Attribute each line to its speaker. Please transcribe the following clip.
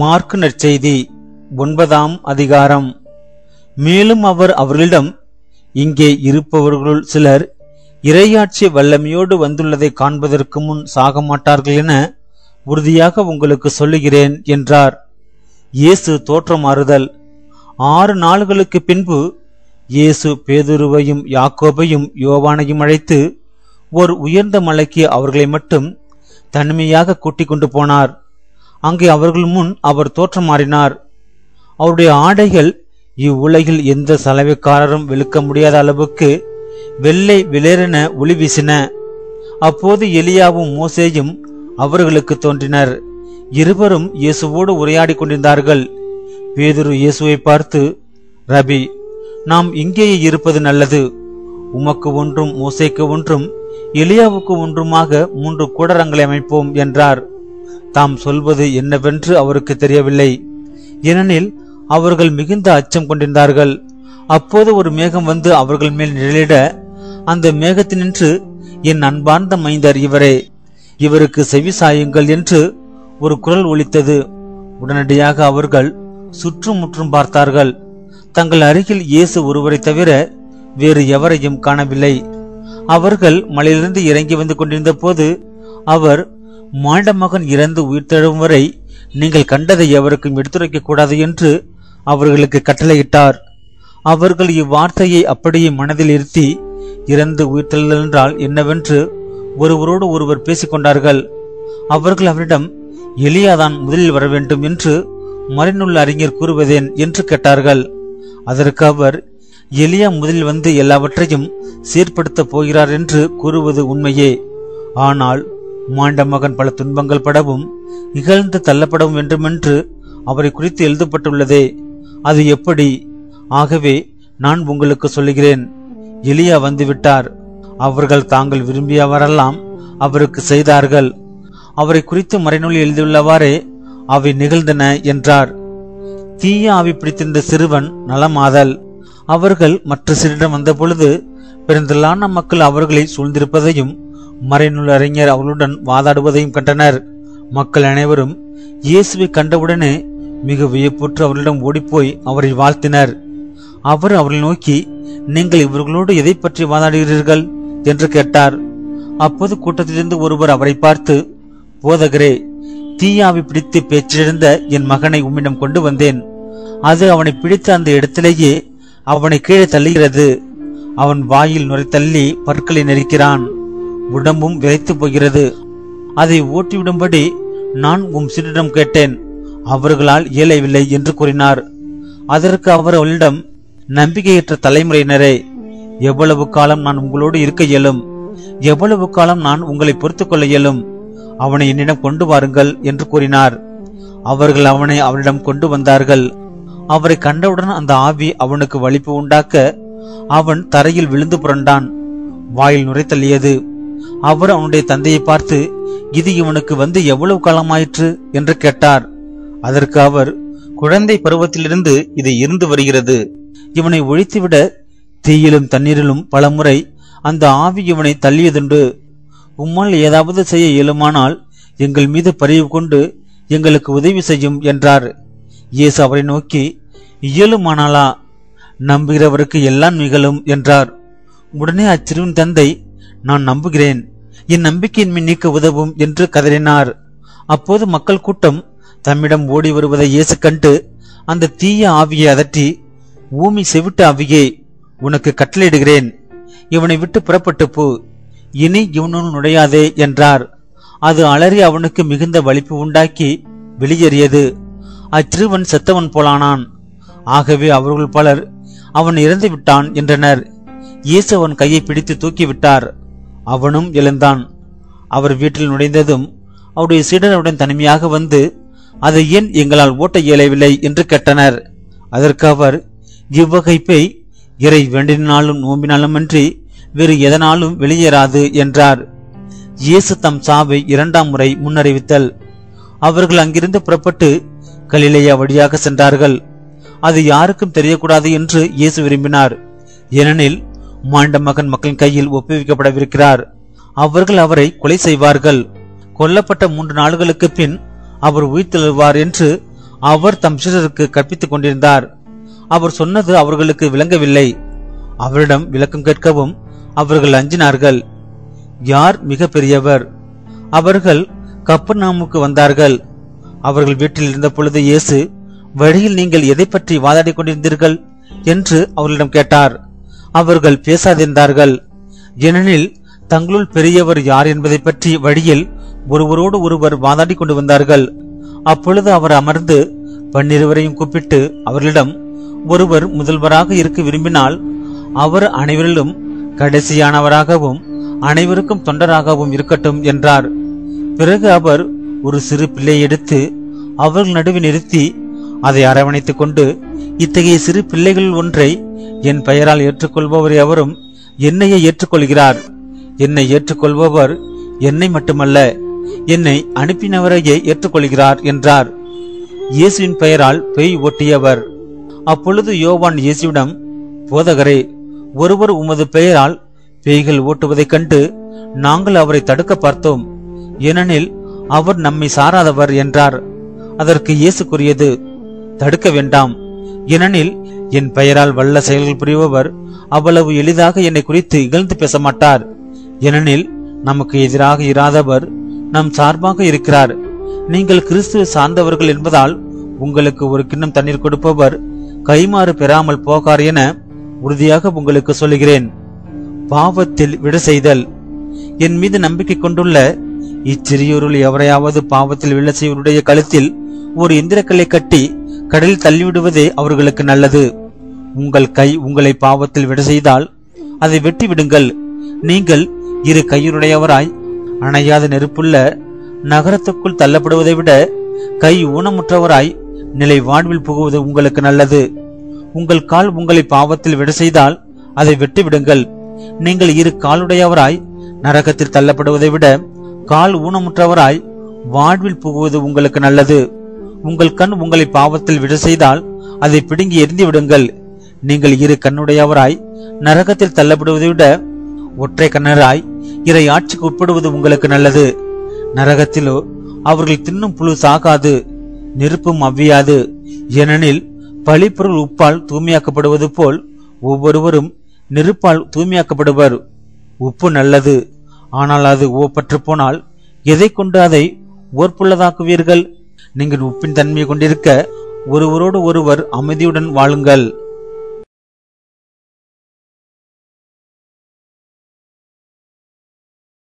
Speaker 1: Mark நற்செய்தி ஒன்பதாம் அதிகாரம். மேலும் அவர் அவர்களிடம் இங்கே இருப்பவர்களுள் சிலர் இறையாட்சி வல்லமையோடு வந்துள்ளதை காண்பதற்கு முன் சாக மாட்டார்கள் என உறுதியாக உங்களுக்கு சொல்லுகிறேன் என்றார். இயேசு தோற்றமாறுதல். ஆறு நாள்களுக்கு பின்பு இயேசு பேதுருவையும் யாக்கோபையும் யோவானையும் அழைத்து ஒரு உயர்ந்த மலைக்கு அவர்களை மட்டும் தனிமையாக கூட்டிக் கொண்டு போனார். அங்கே அவர்கள் முன் அவர் தோற்றம் மாறினார். அவருடைய ஆடைகள் இவ்வுலகில் எந்த சலவைக்காரரும் வெளுக்க முடியாத அளவுக்கு வெள்ளை வெளிரென ஒளி வீசின. அப்போது எலியாவும் மோசேயும் அவர்களுக்கு தோன்றினர். இருவரும் இயேசுவோடு உரையாடிக் கொண்டிருந்தார்கள். பேதுரு இயேசுவை பார்த்து ரபி நாம் இங்கேயே இருப்பது நல்லது. உமக்கு ஒன்றும் மோசைக்கு ஒன்றும் எலியாவுக்கு ஒன்றுமாக மூன்று கூடரங்களை அமைப்போம் என்றார். தாம் சொல்வது என்னவென்று அவருக்கு தெரியவில்லை. ஏனெனில் அவர்கள் மிகுந்த அச்சம் கொண்டிருந்தார்கள். அப்போது ஒரு மேகம் வந்து அவர்கள் மேல் நிழலிட அந்த மேகத்தினின்று என் அன்பார்ந்த மைந்தர் இவரே இவருக்கு செவி சாயுங்கள் என்று ஒரு குரல் ஒலித்தது. உடனடியாக அவர்கள் சுற்றும் முற்றும் பார்த்தார்கள். தங்கள் அருகில் இயேசு ஒருவரை தவிர வேறு எவரையும் காணவில்லை. அவர்கள் மலையிலிருந்து இறங்கி வந்து கொண்டிருந்த போது அவர் மாண்ட மகன் இறந்து உயிர்த்தெழும் வரை நீங்கள் கண்டதை எவருக்கும் எடுத்துரைக்க கூடாது என்று அவர்களுக்கு கட்டளையிட்டார். அவர்கள் இவ்வார்த்தையை அப்படியே மனதில் இருத்தி இறந்து உயிர்த்தெழுதல் என்றால் என்னவென்று ஒருவரோடு ஒருவர் பேசிக்கொண்டார்கள். அவர்கள் அவரிடம் எலியாதான் முதலில் வர வேண்டும் என்று மறைநுள்ள அறிஞர் கூறுவதேன் என்று கேட்டார்கள். அதற்கு அவர் எலியா முதலில் வந்து எல்லாவற்றையும் சீர்படுத்தப் போகிறார் என்று கூறுவது உண்மையே. ஆனால் மாண்ட மகன் பல துன்பங்கள் படவும் இகழ்ந்து தள்ளப்படவும் வேண்டுமென்று அவரை குறித்து எழுதப்பட்டுள்ளதே. அது எப்படி? ஆகவே நான் உங்களுக்கு சொல்லுகிறேன். எலியா வந்துவிட்டார். அவர்கள் தாங்கள் விரும்பியவரெல்லாம் அவருக்கு செய்தார்கள். அவரை குறித்து மறைநூல் எழுதியுள்ளவாறே அவை நிகழ்ந்தன என்றார். தீய ஆவி பிடித்திருந்த சிறுவன் நலமாதல். அவர்கள் மற்ற சிறிடம் வந்தபொழுது பெருந்தலான மக்கள் அவர்களை சூழ்ந்திருப்பதையும் மறைநூல் அறிஞர் அவளுடன் வாதாடுவதையும் கண்டனர். மக்கள் அனைவரும் இயேசுவை கண்டவுடனே மிக வியப்புற்று அவர்களிடம் ஓடிப்போய் அவரை வாழ்த்தினர். அவர் அவர்களை நோக்கி நீங்கள் இவர்களோடு எதை பற்றி வாதாடுகிறீர்கள்? என்று கேட்டார். அப்போது கூட்டத்திலிருந்து ஒருவர் அவரை பார்த்து போதகரே தீயாவி பிடித்து பேச்சிழந்த என் மகனை உம்மிடம் கொண்டு வந்தேன். அது அவனை பிடித்த அந்த இடத்திலேயே அவனை கீழே தள்ளுகிறது. அவன் வாயில் நுரை தள்ளி பற்களை நெரிக்கிறான். உடம்பும் விரைத்து போகிறது. அதை ஓட்டிவிடும்படி நான் உம் சிறிடம் கேட்டேன். அவர்களால் இயலவில்லை என்று கூறினார். அதற்கு அவர் அவளிடம் நம்பிக்கையற்ற தலைமுறையினரே எவ்வளவு காலம் நான் உங்களோடு இருக்க இயலும்? எவ்வளவு காலம் நான் உங்களை பொறுத்துக் கொள்ள இயலும்? அவனை என்னிடம் கொண்டு வாருங்கள் என்று கூறினார். அவர்கள் அவனை அவனிடம் கொண்டு வந்தார்கள். அவரை கண்டவுடன் அந்த ஆவி அவனுக்கு வலிப்பு உண்டாக்க அவன் தரையில் விழுந்து புரண்டான். வாயில் நுரைத்தள்ளியது. அவர் அவனுடைய தந்தையை பார்த்து இது இவனுக்கு வந்து எவ்வளவு காலமாயிற்று? என்று கேட்டார். அதற்கு அவர் குழந்தை பருவத்திலிருந்து இது இருந்து வருகிறது. இவனை ஒழித்துவிட தீயிலும் தண்ணீரிலும் பலமுறை அந்த ஆவி இவனை தள்ளியதுண்டு. உம்மால் ஏதாவது செய்ய இயலுமானால் எங்கள் மீது பரிவு கொண்டு எங்களுக்கு உதவி செய்யும் என்றார். இயேசு அவரை நோக்கி இயலுமானாலா? நம்புகிறவருக்கு எல்லாம் நிகழும் என்றார். உடனே அச்சிறுவன் தந்தை நான் நம்புகிறேன். என் நம்பிக்கையின்மை நீக்க உதவும் என்று கதறினார். அப்போது மக்கள் கூட்டம் தம்மிடம் ஓடி வருவதை இயேசு கண்டு அந்த தீய ஆவியை அதட்டி ஊமி செவிட்ட ஆவியே உனக்கு கட்டளையிடுகிறேன். இவனை விட்டு புறப்பட்டு போ. இனி இவனுள் நுழையாதே என்றார். அது அலறி அவனுக்கு மிகுந்த வலிப்பு உண்டாக்கி வெளியேறியது. அச்சிறுவன் செத்தவன் போலானான். ஆகவே அவர்கள் பலர் அவன் இறந்து விட்டான் என்றனர். இயேசு அவன் கையை பிடித்து தூக்கிவிட்டார். அவனும் எழுந்தான். அவர் வீட்டில் நுழைந்ததும் அவருடைய சீடனுடன் தனிமையாக வந்து அதை ஏன் எங்களால் ஓட்ட இயலவில்லை? என்று கேட்டனர். அதற்கு அவர் இவ்வகை பேய் இறை வேண்டினாலும் நோம்பினாலுமன்றி வேறு எதனாலும் வெளியேறாது என்றார். இயேசு தம் சாவை இரண்டாம் முறை முன்னறிவித்தல். அவர்கள் அங்கிருந்து புறப்பட்டு கலிலேயா வழியாக சென்றார்கள். அது யாருக்கும் தெரியக்கூடாது என்று இயேசு விரும்பினார். ஏனெனில் மாண்ட மகன் மக்களின் கையில் ஒப்புவிக்கப்படவிருக்கிறார். அவர்கள் அவரை கொலை செய்வார்கள். கொல்லப்பட்ட மூன்று நாள்களுக்கு பின் அவர் உயிர்த்தெழுவார் என்று அவர் தம் சிறருக்கு கற்பித்துக் கொண்டிருந்தார். அவர் சொன்னது அவர்களுக்கு விளங்கவில்லை. அவரிடம் விளக்கம் கேட்கவும் அவர்கள் அஞ்சினார்கள். யார் மிக பெரியவர்? அவர்கள் கப்பர்நாமுக்கு வந்தார்கள். அவர்கள் வீட்டில் இருந்த பொழுது இயேசு வழியில் நீங்கள் எதை பற்றி வாதாடி கொண்டிருந்தீர்கள்? என்று அவர்களிடம் கேட்டார். அவர்கள் பேசாதிருந்தார்கள். ஏனெனில் தங்களுள் பெரியவர் யார் என்பதை பற்றி வழியில் ஒருவரோடு ஒருவர் வாதாடி கொண்டு வந்தார்கள். அப்பொழுது அவர் அமர்ந்து பன்னிருவரையும் கூப்பிட்டு அவர்களிடம் ஒருவர் முதல்வராக இருக்க விரும்பினால் அவர் அனைவரிலும் கடைசியானவராகவும் அனைவருக்கும் தொண்டராகவும் இருக்கட்டும் என்றார். பிறகு அவர் ஒரு சிறு பிள்ளையை எடுத்து அவர்கள் நடுவே நிறுத்தி அதை அரவணைத்துக் கொண்டு இத்தகைய சிறு பிள்ளைகள் ஒன்றை என் பெயரால் ஏற்றுக்கொள்பவர் எவரும் என்னையே ஏற்றுக்கொள்கிறார். என்னை ஏற்றுக்கொள்பவர் என்னை மட்டுமல்ல என்னை அனுப்பினவரையே ஏற்றுக்கொள்கிறார் என்றார். இயேசுவின் பெயரால் பேய் ஓட்டியவர். அப்பொழுது யோவான் இயேசுவிடம் போதகரே ஒருவர் உமது பெயரால் பேய்கள் ஓட்டுவதைக் கண்டு நாங்கள் அவரை தடுக்க பார்த்தோம். ஏனெனில் அவர் நம்மை சாராதவர் என்றார். அதற்கு இயேசு கூறியது தடுக்க வேண்டாம். ஏனெனில் என் பெயரால் வல்ல செயல்கள் புரிபவர் அவ்வளவு எளிதாக என்னை குறித்து இகழ்ந்து பேச மாட்டார் ஏனெனில் நமக்கு எதிராக இராதவர் நம் சார்பாக இருக்கிறார். நீங்கள் கிறிஸ்துவ சார்ந்தவர்கள் என்பதால் உங்களுக்கு ஒரு கிண்ணம் தண்ணீர் கொடுப்பவர் கைமாறு பெறாமல் போகார் என உறுதியாக உங்களுக்கு சொல்லுகிறேன். பாவத்தில் விட செய்தல். என் மீது நம்பிக்கை கொண்டுள்ள இச்சிறியோருள் எவரையாவது பாவத்தில் விழ செய்வருடைய கழுத்தில் ஒரு இந்திரக்கல்லை கட்டி கடலில் தள்ளிவிடுவதே அவர்களுக்கு நல்லது. உங்கள் கை உங்களை பாவத்தில் விட செய்தால் அதை வெட்டி விடுங்கள். நீங்கள் இரு கையுடையவராய் அணையாத நெருப்புள்ள நகரத்துக்குள் தள்ளப்படுவதை விட கை ஊனமுற்றவராய் நிலை வாழ்வில் புகுவது உங்களுக்கு நல்லது. உங்கள் கால் உங்களை பாவத்தில் விட செய்தால் அதை வெட்டிவிடுங்கள் நீங்கள் இரு காலுடையவராய் நரகத்தில் தள்ளப்படுவதை விட கால் ஊனமுற்றவராய் வாழ்வில் புகுவது உங்களுக்கு நல்லது. உங்கள் கண் உங்களை பாவத்தில் விட செய்தால் அதை பிடுங்கி எரிந்து விடுங்கள். நீங்கள் இரு கண்ணுடையவராய் நரகத்தில் தள்ளப்படுவதை விட ஒற்றை கண்ணராய் இறை ஆட்சிக்கு உட்படுவது உங்களுக்கு நல்லது. நரகத்திலோ அவர்கள் தின்னும் புழு சாகாது நெருப்பும் அவ்வியாது. ஏனெனில் பழிப்பொருள் உப்பால் தூய்மையாக்கப்படுவது போல் ஒவ்வொருவரும் நெருப்பால் தூய்மையாக்கப்படுவர். உப்பு நல்லது ஆனால் அது ஓப்பற்று போனால் எதை கொண்டு அதை ஓர்ப்புள்ளதாக்குவீர்கள் நீங்கள் உப்பின் தன்மையை கொண்டிருக்க ஒருவரோடு ஒருவர் அமைதியுடன் வாழுங்கள்.